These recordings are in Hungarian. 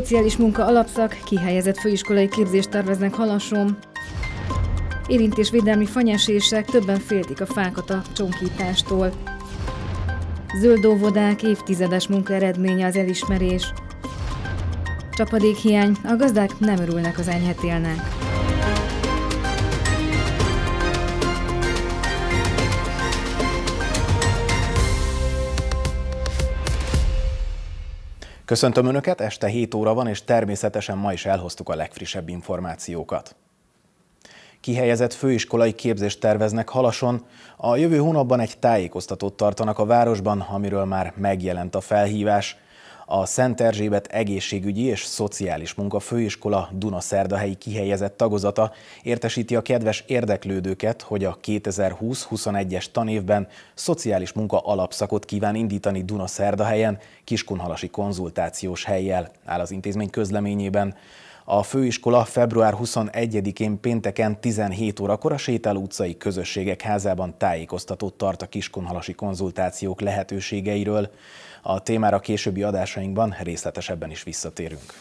Szociális munka alapszak, kihelyezett főiskolai képzést terveznek Halason. Érintésvédelmi fanyesések, többen féltik a fákat a csonkítástól. Zöld óvodák évtizedes munka eredménye az elismerés. Csapadékhiány, a gazdák nem örülnek az enyhetélnek. Köszöntöm Önöket, este 7 óra van, és természetesen ma is elhoztuk a legfrissebb információkat. Kihelyezett főiskolai képzést terveznek Halason. A jövő hónapban egy tájékoztatót tartanak a városban, amiről már megjelent a felhívás – a Szent Erzsébet Egészségügyi és Szociális Munka Főiskola Dunaszerdahelyi kihelyezett tagozata értesíti a kedves érdeklődőket, hogy a 2020-21-es tanévben szociális munka alapszakot kíván indítani Dunaszerdahelyen, Kiskunhalasi konzultációs helyjel, áll az intézmény közleményében. A főiskola február 21-én pénteken 17 órakor a Sétál utcai közösségek házában tájékoztatót tart a kiskunhalasi konzultációk lehetőségeiről. A témára későbbi adásainkban részletesebben is visszatérünk.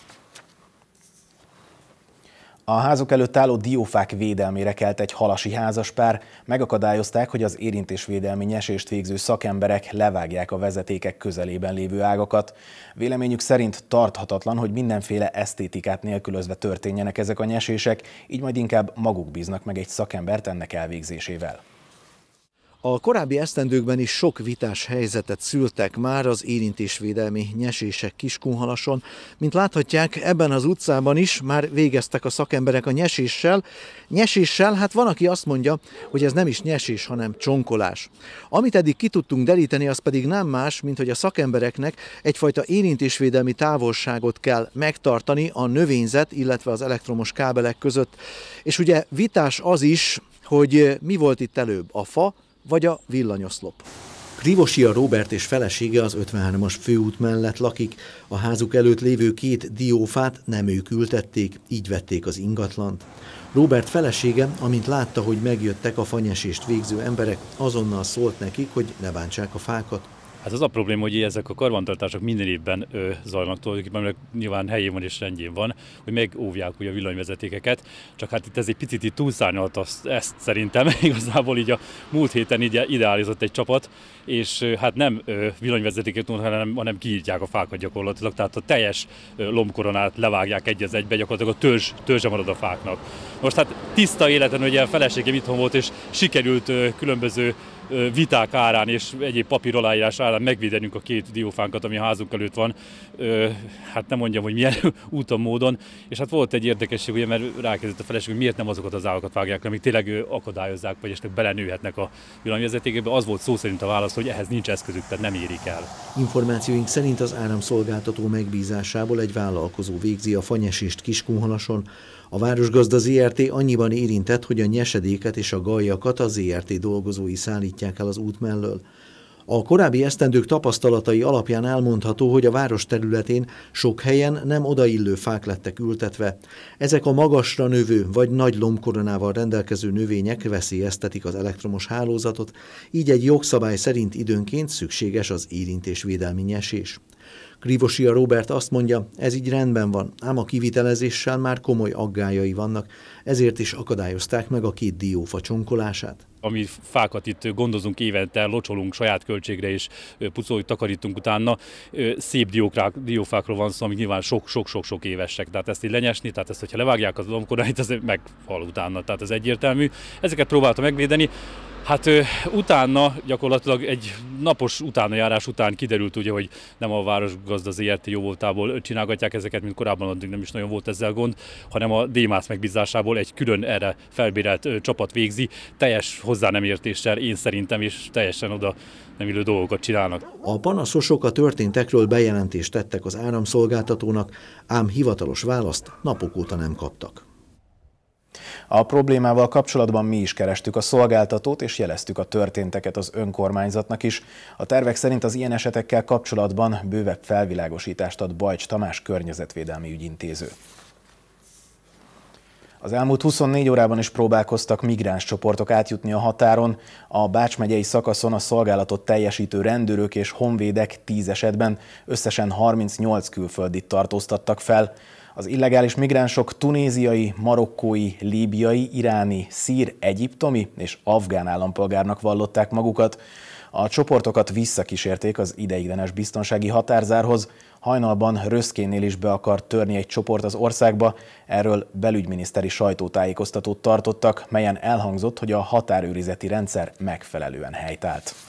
A házuk előtt álló diófák védelmére kelt egy halasi házaspár, megakadályozták, hogy az érintésvédelmi nyesést végző szakemberek levágják a vezetékek közelében lévő ágakat. Véleményük szerint tarthatatlan, hogy mindenféle esztétikát nélkülözve történjenek ezek a nyesések, így majd inkább maguk bíznak meg egy szakembert ennek elvégzésével. A korábbi esztendőkben is sok vitás helyzetet szültek már az érintésvédelmi nyesések Kiskunhalason. Mint láthatják, ebben az utcában is már végeztek a szakemberek a nyeséssel. Nyeséssel, hát van, aki azt mondja, hogy ez nem is nyesés, hanem csonkolás. Amit eddig ki tudtunk deríteni, az pedig nem más, mint hogy a szakembereknek egyfajta érintésvédelmi távolságot kell megtartani a növényzet, illetve az elektromos kábelek között. És ugye vitás az is, hogy mi volt itt előbb, a fa vagy a villanyoszlop. Krivosia Robert és felesége az 53-as főút mellett lakik. A házuk előtt lévő két diófát nem ők ültették, így vették az ingatlant. Robert felesége, amint látta, hogy megjöttek a fanyesést végző emberek, azonnal szólt nekik, hogy ne bántsák a fákat. Hát az a probléma, hogy ezek a karbantartások minden évben ö, zajlanak tulajdonképpen, mert nyilván helyén van és rendjén van, hogy megóvják ugye a villanyvezetékeket, csak hát itt ez egy picit itt túlszárnyalt azt, ezt szerintem, igazából így a múlt héten ide, ideálizott egy csapat, és hát nem ö, villanyvezetéket hanem, hanem kiírtják a fákat gyakorlatilag, tehát a teljes ö, lombkoronát levágják egy az egybe, gyakorlatilag a törzs, törzse marad a fáknak. Most hát tiszta életen, ugye a feleségem itthon volt, és sikerült ö, különböző viták árán és egyéb papíroláírás árán megvédenünk a két diófánkat, ami a házunk előtt van. Hát nem mondjam, hogy milyen úton, módon. És hát volt egy érdekesség, ugye, mert rákezdett a feleség, hogy miért nem azokat az állakat vágják, amik tényleg akadályozzák, vagy esetleg belenőhetnek a villanyvezetékébe. Az volt szó szerint a válasz, hogy ehhez nincs eszközük, tehát nem érik el. Információink szerint az áramszolgáltató megbízásából egy vállalkozó végzi a fanyesést Kiskunhalason, a Városgazda ZRT annyiban érintett, hogy a nyesedéket és a gajakat a ZRT dolgozói szállítják el az út mellől. A korábbi esztendők tapasztalatai alapján elmondható, hogy a város területén sok helyen nem odaillő fák lettek ültetve. Ezek a magasra növő vagy nagy lombkoronával rendelkező növények veszélyeztetik az elektromos hálózatot, így egy jogszabály szerint időnként szükséges az érintésvédelmi nyesés. Krivosia Robert azt mondja, ez így rendben van, ám a kivitelezéssel már komoly aggájai vannak, ezért is akadályozták meg a két diófa csonkolását. Ami fákat itt gondozunk évente, locsolunk saját költségre és pucoljuk, takarítunk utána, szép diókrák, diófákról van szó, amik nyilván sok-sok-sok évesek. Tehát ezt így lenyesni, tehát ezt, hogyha levágják az lomkoráit, az meghal utána, tehát ez egyértelmű. Ezeket próbálta megvédeni. Hát utána gyakorlatilag egy napos utána járás után kiderült ugye, hogy nem a Városgazda ZRT jó csinálgatják ezeket, mint korábban addig nem is nagyon volt ezzel gond, hanem a Démász megbízásából egy külön erre felbérelt csapat végzi, teljes hozzá nem értéssel én szerintem, és teljesen oda nem illő dolgokat csinálnak. A panaszosok a történtekről bejelentést tettek az áramszolgáltatónak, ám hivatalos választ napok óta nem kaptak. A problémával kapcsolatban mi is kerestük a szolgáltatót, és jeleztük a történteket az önkormányzatnak is. A tervek szerint az ilyen esetekkel kapcsolatban bővebb felvilágosítást ad Bajcs Tamás környezetvédelmi ügyintéző. Az elmúlt 24 órában is próbálkoztak migráns csoportok átjutni a határon. A Bács megyei szakaszon a szolgálatot teljesítő rendőrök és honvédek 10 esetben összesen 38 külföldit tartóztattak fel. Az illegális migránsok tunéziai, marokkói, líbiai, iráni, szír, egyiptomi és afgán állampolgárnak vallották magukat. A csoportokat visszakísérték az ideiglenes biztonsági határzárhoz, hajnalban Röszkénél is be akart törni egy csoport az országba, erről belügyminiszteri sajtótájékoztatót tartottak, melyen elhangzott, hogy a határőrizeti rendszer megfelelően helytált.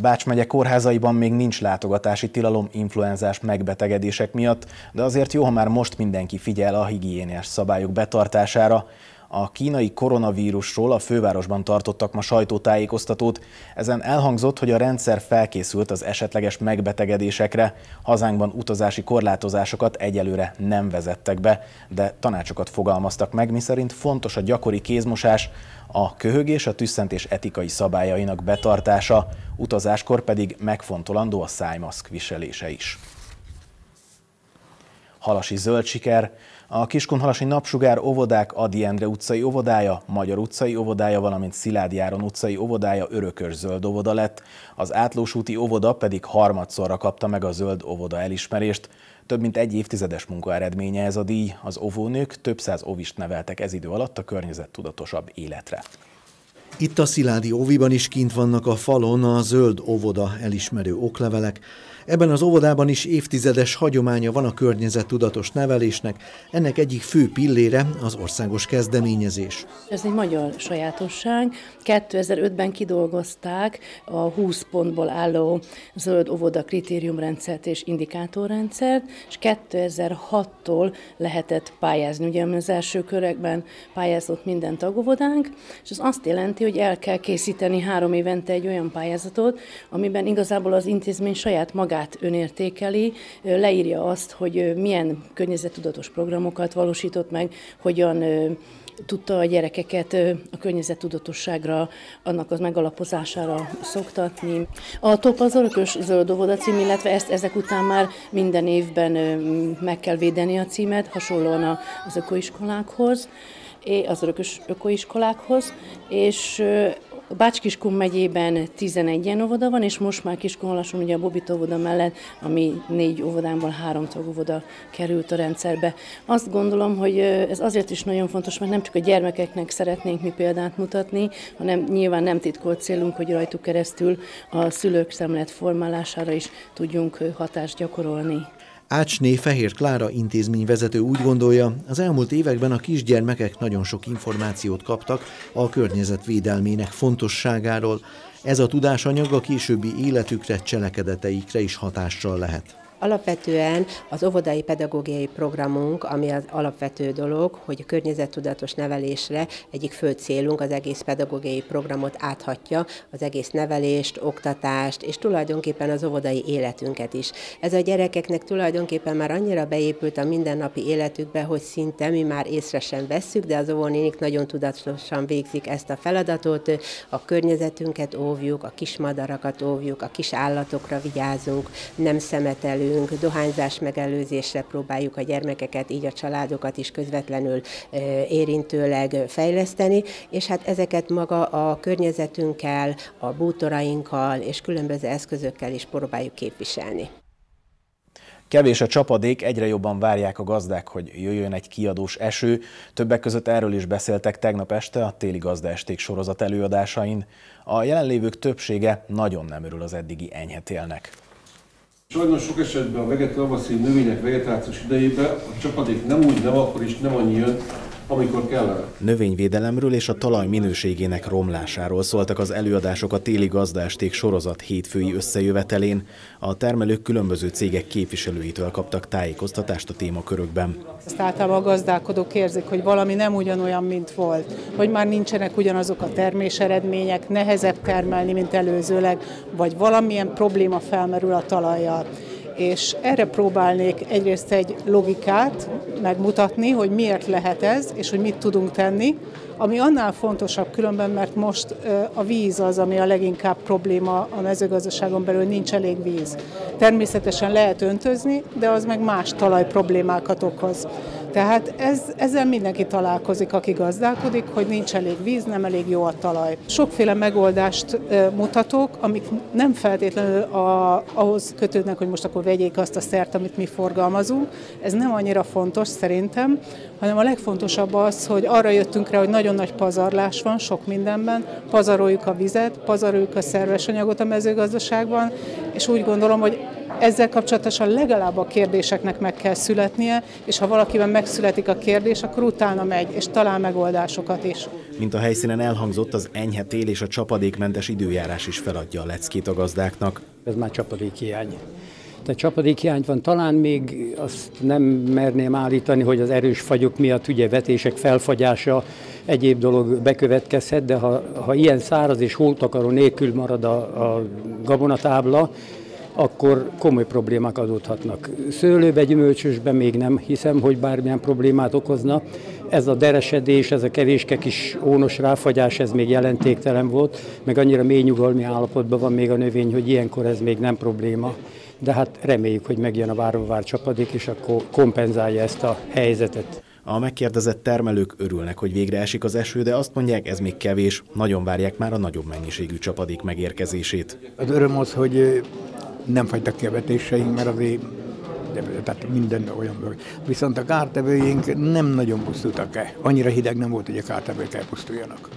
Bács megye kórházaiban még nincs látogatási tilalom influenzás megbetegedések miatt, de azért jó, ha már most mindenki figyel a higiéniás szabályok betartására. A kínai koronavírusról a fővárosban tartottak ma sajtótájékoztatót. Ezen elhangzott, hogy a rendszer felkészült az esetleges megbetegedésekre. Hazánkban utazási korlátozásokat egyelőre nem vezettek be, de tanácsokat fogalmaztak meg, miszerint fontos a gyakori kézmosás, a köhögés a tüsszentés etikai szabályainak betartása, utazáskor pedig megfontolandó a szájmaszk viselése is. Halasi zöld siker, a Kiskunhalasi Napsugár óvodák Adi Endre utcai óvodája, Magyar utcai óvodája, valamint Sziládi Áron utcai óvodája örökös zöld óvoda lett, az Átlós úti óvoda pedig harmadszorra kapta meg a zöld óvoda elismerést. Több mint egy évtizedes munka eredménye ez a díj, az óvónők több száz óvist neveltek ez idő alatt a környezettudatosabb életre. Itt a Sziládi óviban is kint vannak a falon a zöld óvoda elismerő oklevelek, Ebben az óvodában is évtizedes hagyománya van a környezettudatos nevelésnek, ennek egyik fő pillére az országos kezdeményezés. Ez egy magyar sajátosság. 2005-ben kidolgozták a 20 pontból álló zöld óvoda kritériumrendszert és indikátorrendszert, és 2006-tól lehetett pályázni. Ugye az első körekben pályázott minden tagóvodánk, és ez azt jelenti, hogy el kell készíteni három évente egy olyan pályázatot, amiben igazából az intézmény saját magát önértékeli, leírja azt, hogy milyen környezettudatos programokat valósított meg, hogyan tudta a gyerekeket a környezettudatosságra, annak az megalapozására szoktatni. A TOP az Örökös Zöld Óvoda cím, illetve ezt ezek után már minden évben meg kell védeni a címet, hasonlóan az ökoiskolákhoz, az örökös ökoiskolákhoz, és Bács-Kiskun megyében 11 óvoda van, és most már Kiskunhalason ugye a Bobit óvoda mellett, ami négy óvodámból három óvoda került a rendszerbe. Azt gondolom, hogy ez azért is nagyon fontos, mert nem csak a gyermekeknek szeretnénk mi példát mutatni, hanem nyilván nem titkolt célunk, hogy rajtuk keresztül a szülők szemlet formálására is tudjunk hatást gyakorolni. Ácsné Fehér Klára intézményvezető úgy gondolja, az elmúlt években a kisgyermekek nagyon sok információt kaptak a környezet védelmének fontosságáról. Ez a tudásanyag a későbbi életükre, cselekedeteikre is hatással lehet. Alapvetően az óvodai pedagógiai programunk, ami az alapvető dolog, hogy a környezettudatos nevelésre egyik fő célunk az egész pedagógiai programot áthatja, az egész nevelést, oktatást, és tulajdonképpen az óvodai életünket is. Ez a gyerekeknek tulajdonképpen már annyira beépült a mindennapi életükbe, hogy szinte mi már észre sem vesszük, de az óvónénik nagyon tudatosan végzik ezt a feladatot, a környezetünket óvjuk, a kismadarakat óvjuk, a kis állatokra vigyázunk, nem szemetelünk, figyelünk, dohányzás megelőzésre próbáljuk a gyermekeket, így a családokat is közvetlenül érintőleg fejleszteni, és hát ezeket maga a környezetünkkel, a bútorainkkal és különböző eszközökkel is próbáljuk képviselni. Kevés a csapadék, egyre jobban várják a gazdák, hogy jöjjön egy kiadós eső. Többek között erről is beszéltek tegnap este a téli gazdaesték sorozat előadásain. A jelenlévők többsége nagyon nem örül az eddigi enyhetélnek. Sajnos sok esetben a vegetációs növények vegetációs idejében a csapadék nem úgy, nem akkor is nem annyi jön, amikor kellene. Növényvédelemről és a talaj minőségének romlásáról szóltak az előadások a téli gazdaesték sorozat hétfői összejövetelén. A termelők különböző cégek képviselőitől kaptak tájékoztatást a témakörökben. Ezt általában a gazdálkodók érzik, hogy valami nem ugyanolyan, mint volt, hogy már nincsenek ugyanazok a terméseredmények, nehezebb termelni, mint előzőleg, vagy valamilyen probléma felmerül a talajjal és erre próbálnék egyrészt egy logikát megmutatni, hogy miért lehet ez, és hogy mit tudunk tenni, ami annál fontosabb különben, mert most a víz az, ami a leginkább probléma a mezőgazdaságon belül, nincs elég víz. Természetesen lehet öntözni, de az meg más talaj problémákat okoz. Tehát ez, ezzel mindenki találkozik, aki gazdálkodik, hogy nincs elég víz, nem elég jó a talaj. Sokféle megoldást mutatok, amik nem feltétlenül a, ahhoz kötődnek, hogy most akkor vegyék azt a szert, amit mi forgalmazunk. Ez nem annyira fontos szerintem, hanem a legfontosabb az, hogy arra jöttünk rá, hogy nagyon nagy pazarlás van sok mindenben, pazaroljuk a vizet, pazaroljuk a szerves anyagot a mezőgazdaságban, és úgy gondolom, hogy ezzel kapcsolatosan legalább a kérdéseknek meg kell születnie, és ha valakiben megszületik a kérdés, akkor utána megy, és talál megoldásokat is. Mint a helyszínen elhangzott, az enyhe tél és a csapadékmentes időjárás is feladja a leckét a gazdáknak. Ez már csapadékhiány. Tehát csapadékhiány van, talán még azt nem merném állítani, hogy az erős fagyok miatt ugye vetések felfagyása, egyéb dolog bekövetkezhet, de ha, ha ilyen száraz és holtakaró nélkül marad a, a gabonatábla, akkor komoly problémák adódhatnak. Szőlőbe, gyümölcsösbe még nem hiszem, hogy bármilyen problémát okozna. Ez a deresedés, ez a kevéske kis ónos ráfagyás, ez még jelentéktelen volt, meg annyira mély nyugalmi állapotban van még a növény, hogy ilyenkor ez még nem probléma. De hát reméljük, hogy megjön a várva vár csapadék, és akkor kompenzálja ezt a helyzetet. A megkérdezett termelők örülnek, hogy végre esik az eső, de azt mondják, ez még kevés, nagyon várják már a nagyobb mennyiségű csapadék megérkezését. Az öröm az, hogy nem fagytak ki a vetéseink, mert azért tehát minden olyan. Viszont a kártevőink nem nagyon pusztultak el. Annyira hideg nem volt, hogy a kártevők elpusztuljanak.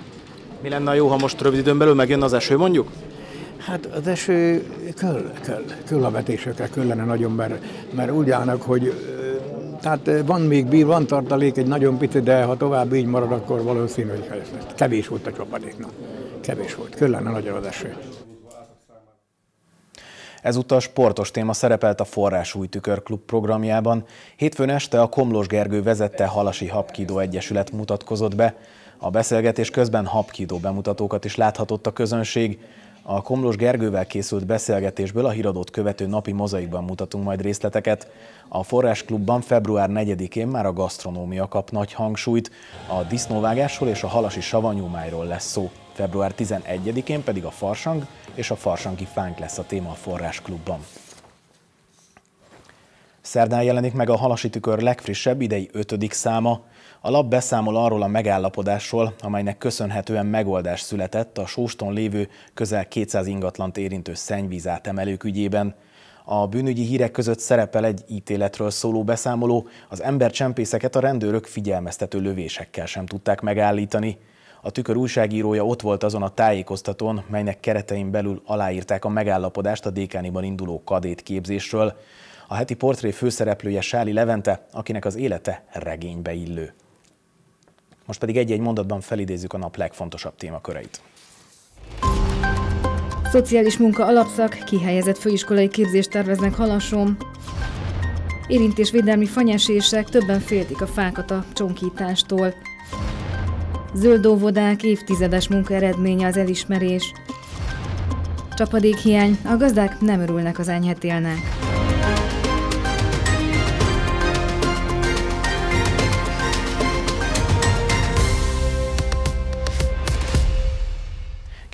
Mi lenne a jó, ha most rövid időn belül megjön az eső mondjuk? Hát az eső kell, kell, kell a vetésekre, kellene nagyon, mert, mert úgy állnak, hogy tehát van még bír, van tartalék egy nagyon pici, de ha tovább így marad, akkor valószínű, hogy kevés volt a csapadéknak. Kevés volt, kellene nagyon az eső. Ezúttal sportos téma szerepelt a Forrás Új Tükörklub programjában. Hétfőn este a Komlós Gergő vezette Halasi Habkidó Egyesület mutatkozott be. A beszélgetés közben habkidó bemutatókat is láthatott a közönség. A Komlós Gergővel készült beszélgetésből a híradót követő napi mozaikban mutatunk majd részleteket. A Forrásklubban február 4-én már a gasztronómia kap nagy hangsúlyt, a disznóvágásról és a halasi savanyúmájról lesz szó. Február 11-én pedig a farsang és a farsangi fánk lesz a téma a Forrásklubban. Szerdán jelenik meg a Halasi Tükör legfrissebb idei ötödik száma. A lap beszámol arról a megállapodásról, amelynek köszönhetően megoldás született a sóston lévő közel 200 ingatlant érintő szennyvíz átemelők ügyében. A bűnügyi hírek között szerepel egy ítéletről szóló beszámoló, az embercsempészeket a rendőrök figyelmeztető lövésekkel sem tudták megállítani. A tükör újságírója ott volt azon a tájékoztatón, melynek keretein belül aláírták a megállapodást a dékániban induló kadét képzésről. A heti portré főszereplője Sáli Levente, akinek az élete regénybe illő. Most pedig egy-egy mondatban felidézzük a nap legfontosabb témaköreit. Szociális munka alapszak, kihelyezett főiskolai képzést terveznek Halasom. Érintésvédelmi fanyesések, többen féltik a fákat a csonkítástól. Zöld óvodák évtizedes munka eredménye az elismerés. Csapadékhiány, a gazdák nem örülnek az enyhetélnek.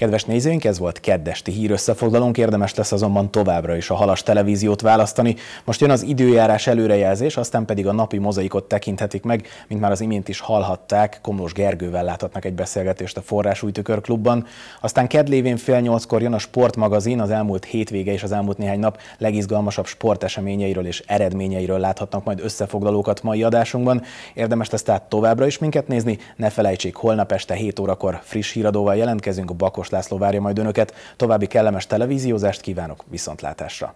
Kedves nézőink, ez volt keddesti hír összefoglalónk, érdemes lesz azonban továbbra is a halas televíziót választani. Most jön az időjárás előrejelzés, aztán pedig a napi mozaikot tekinthetik meg, mint már az imént is hallhatták, Komlós Gergővel láthatnak egy beszélgetést a Forrás Új Tükörklubban. Aztán kedd lévén fél nyolckor jön a sportmagazin, az elmúlt hétvége és az elmúlt néhány nap legizgalmasabb sporteseményeiről és eredményeiről láthatnak majd összefoglalókat mai adásunkban. Érdemes lesz tehát továbbra is minket nézni, ne felejtsék, holnap este 7 órakor friss híradóval jelentkezünk, Bakos László várja majd önöket. További kellemes televíziózást kívánok, viszontlátásra!